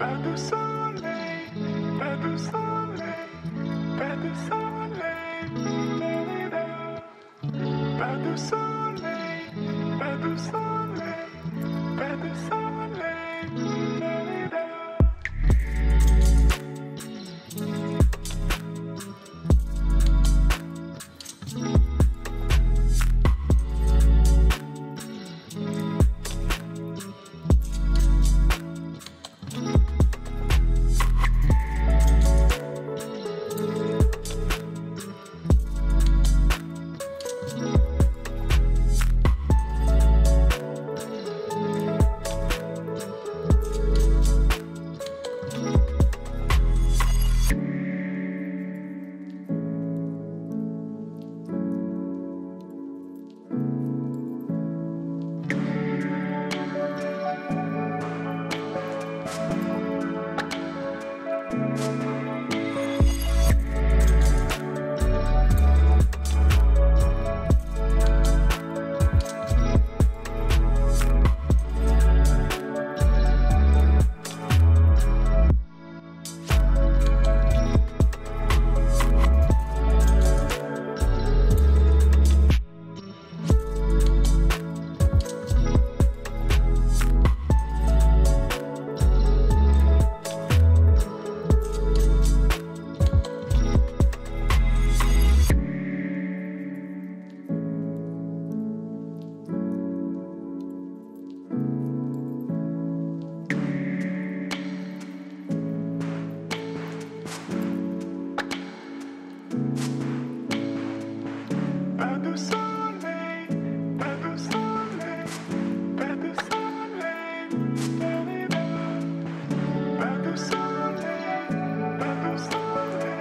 Pas de soleil, pas de soleil, pas de soleil. Pas de soleil, pas soleil,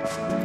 soleil,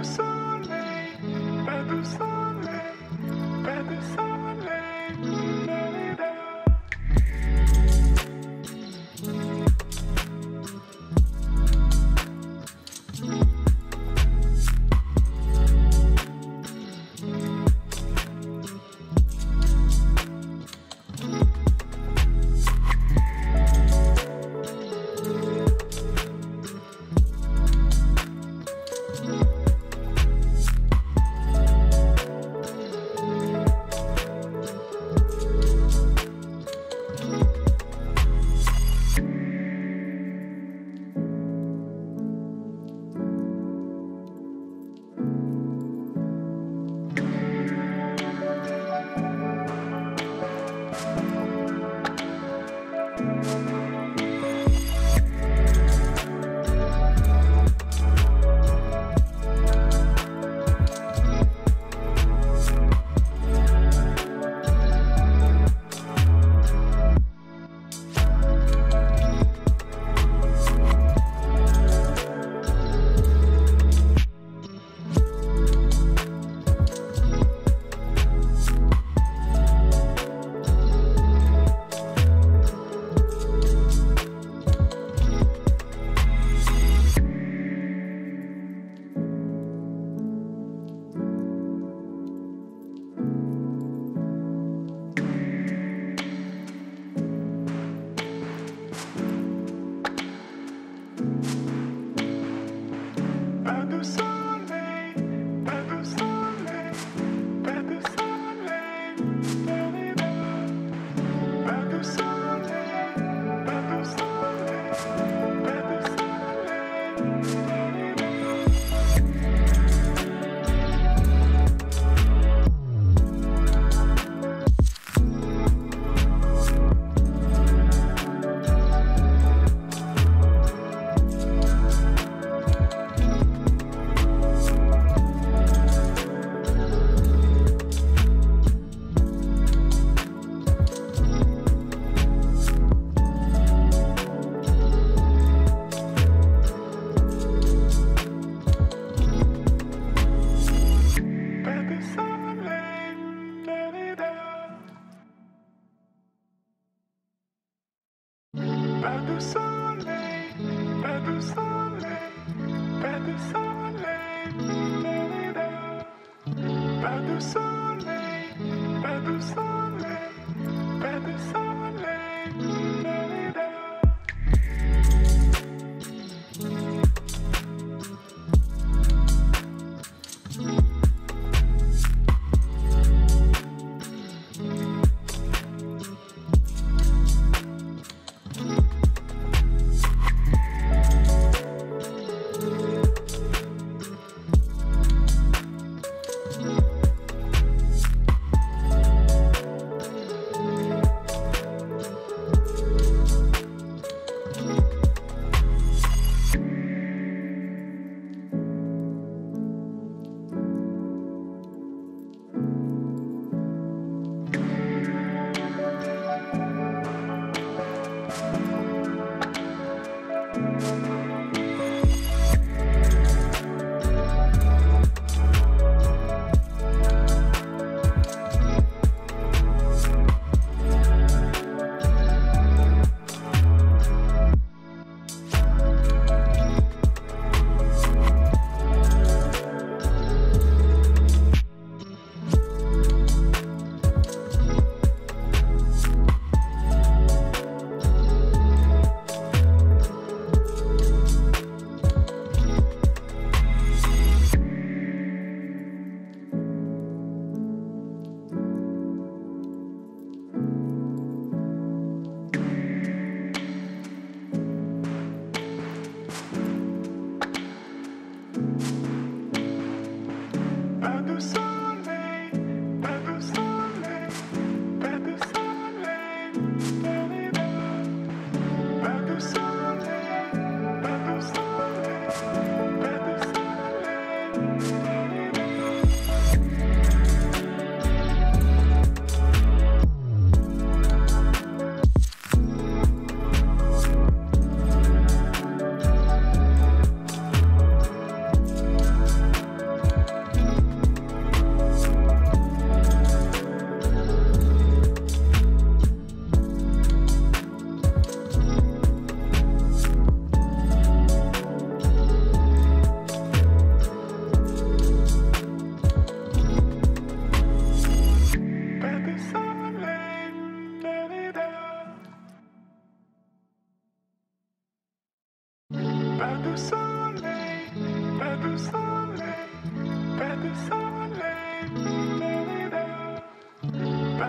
De soleil, pas de soleil, pas de. Pas do soleil, du soleil, pas du soleil, pas du soleil, pas du soleil, pas du soleil, pas du soleil.